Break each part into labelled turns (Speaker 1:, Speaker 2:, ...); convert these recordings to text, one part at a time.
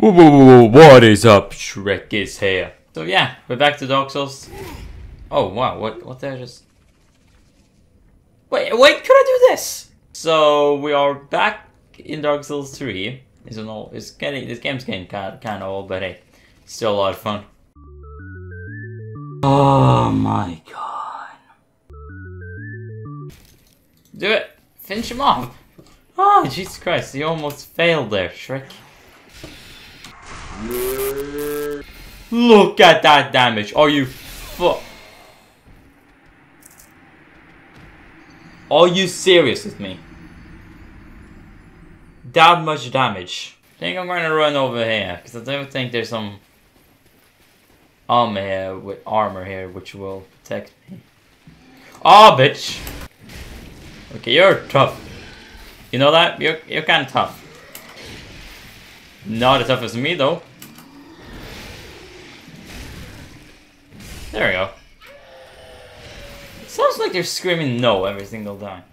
Speaker 1: Whoa, whoa, whoa, what is up? Shrek is here. So yeah, we're back to Dark Souls. Oh wow, what what did I just Wait, wait, could I do this? So we are back in Dark Souls 3. It's an old it's getting this game's getting kinda kinda old, but hey, still a lot of fun. Oh my god. Do it! Finish him off! Oh Jesus Christ, you almost failed there, Shrek. Look at that damage. Are you fu- Are you serious with me? That much damage. I think I'm gonna run over here, because I don't think there's some armor here with armor here which will protect me. Oh bitch! Okay, you're tough. You know that? You're you're kinda tough. Not as tough as me though. There we go. It sounds like they're screaming no every single time.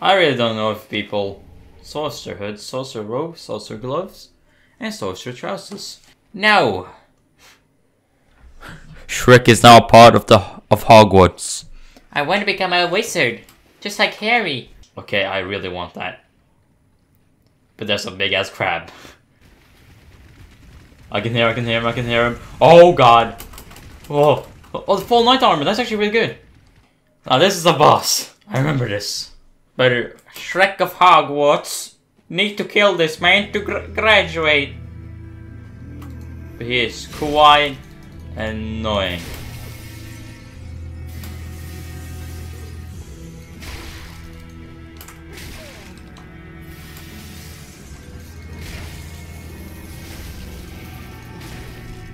Speaker 1: I really don't know if people sorcerer hood, sorcerer robe, sorcerer gloves, and sorcerer trousers. No! Shrek is now part of the of Hogwarts. I want to become a wizard, just like Harry. Okay, I really want that. But there's a big ass crab. I can hear, I can hear him, I can hear him. Oh god. Oh, oh the full knight armor, that's actually really good. Now this is a boss. I remember this. But uh, Shrek of Hogwarts need to kill this man to gr graduate. But he is quite annoying.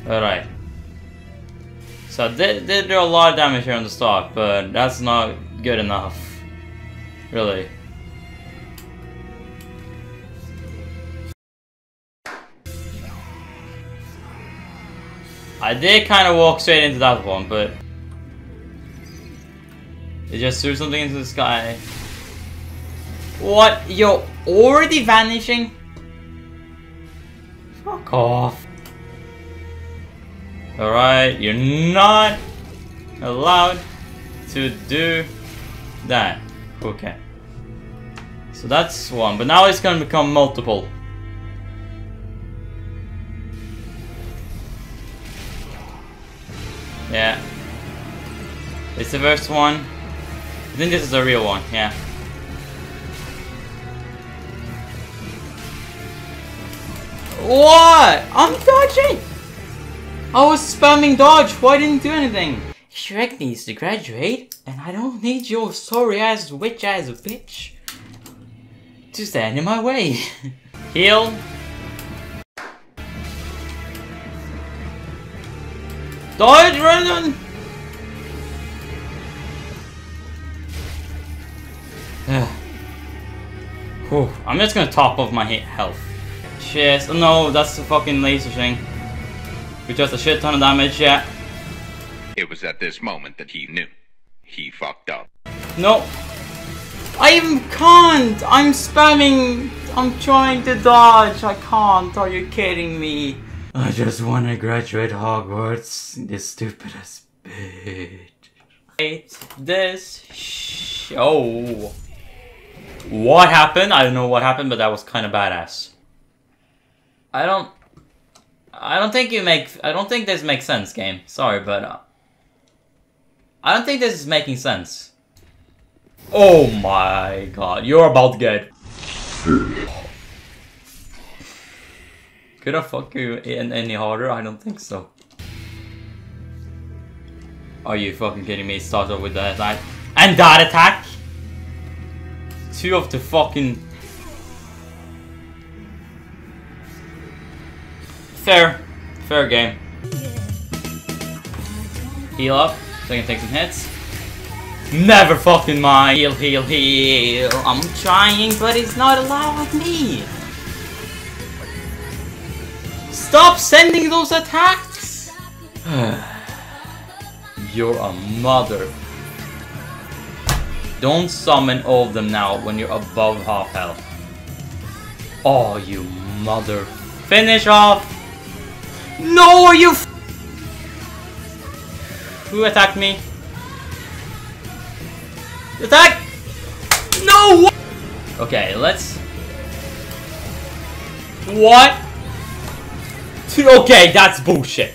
Speaker 1: Alright. So they did do a lot of damage here on the start, but that's not good enough. Really. I did kind of walk straight into that one, but... It just threw something into the sky. What? You're already vanishing? Fuck off. Alright, you're not allowed to do that. Okay. So that's one, but now it's gonna become multiple. Yeah. It's the first one. I think this is a real one, yeah. What? I'm dodging! I was spamming dodge, why didn't do anything? Shrek needs to graduate, and I don't need your sorry ass witch ass bitch to stand in my way. Heal. Dodge, Brendan! Whew, I'm just gonna top off my health. Cheers. Oh, no, that's the fucking laser thing. With just a shit ton of damage, yeah.
Speaker 2: It was at this moment that he knew. He fucked up.
Speaker 1: No. I can't! I'm spamming! I'm trying to dodge! I can't! Are you kidding me? I just want to graduate Hogwarts. This stupidest bitch. Wait, this show. What happened? I don't know what happened, but that was kind of badass. I don't... I don't think you make... I don't think this makes sense, game. Sorry, but... Uh, I don't think this is making sense. Oh my god, you're about to get... Could I fuck you in any harder? I don't think so. Are you fucking kidding me? Start off with that attack. And that attack? Two of the fucking... Fair. Fair game. Heal up. So I can take some hits. Never fucking mind. Heal, heal, heal. I'm trying, but it's not allowing me. Stop sending those attacks! You're a mother. Don't summon all of them now when you're above half health. Oh, you mother. Finish off! No, you Who attacked me? Attack! No! Okay, let's... What? Okay, that's bullshit.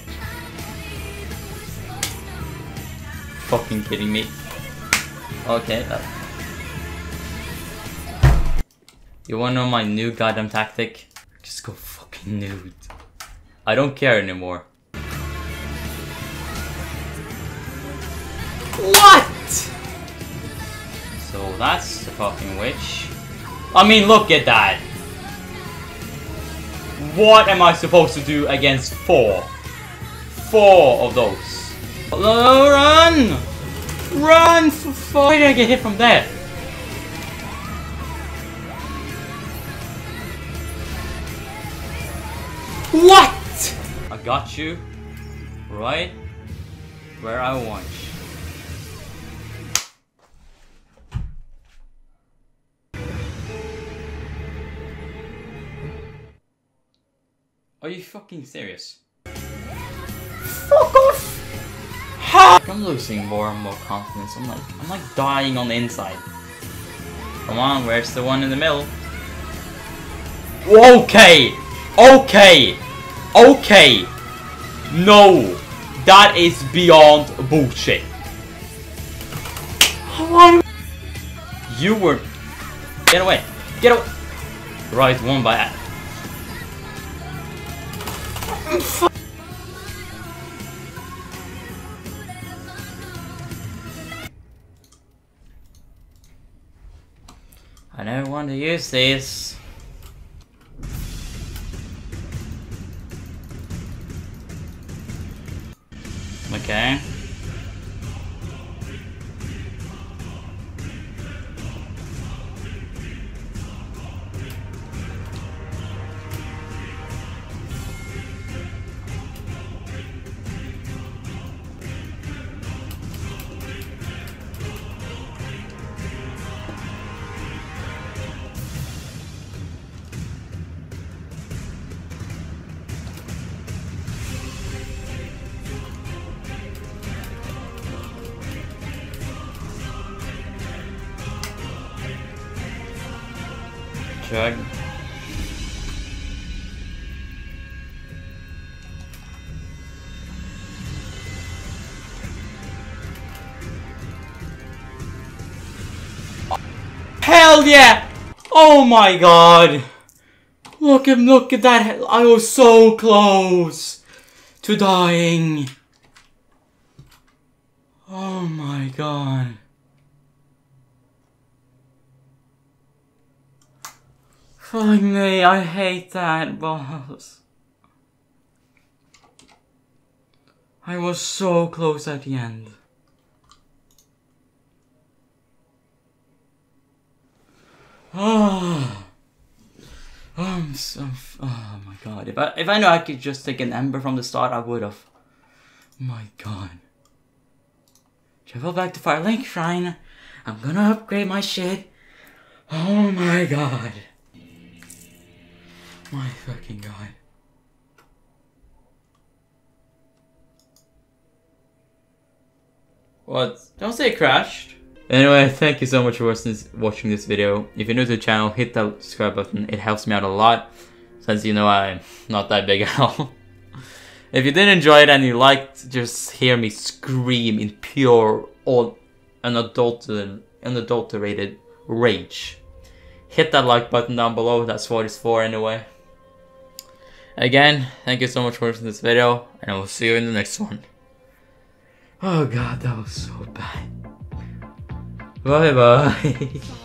Speaker 1: Fucking kidding me. Okay, that... You wanna know my new goddamn tactic? Just go fucking nude. I don't care anymore. What? So that's the fucking witch. I mean, look at that. What am I supposed to do against four? Four of those. Hello, run! Run! For Why did I get hit from there? What? Got you right where I want you. Are you fucking serious? Fuck off! Ha! I'm losing more and more confidence. I'm like, I'm like dying on the inside. Come on, where's the one in the middle? Okay! Okay! Okay! No! That is beyond bullshit. You were... Get away! Get away! Right, one by... I don't want to use this. Okay. Hell yeah! Oh my god! Look at look at that! I was so close to dying. Oh my god. Fuck me, I hate that boss. I was so close at the end. Oh, I'm so. Oh my god. If I if I know I could just take an ember from the start, I would have. My god. Travel back to Firelink Shrine. I'm gonna upgrade my shit. Oh my god. My fucking god. What? Don't say it crashed. Anyway, thank you so much for watching this video. If you're new to the channel, hit that subscribe button. It helps me out a lot. Since you know I'm not that big at all. if you did enjoy it and you liked just hear me scream in pure, all unadulterated, unadulterated rage, hit that like button down below. That's what it's for anyway. Again, thank you so much for watching this video, and I will see you in the next one. Oh god, that was so bad. Bye bye.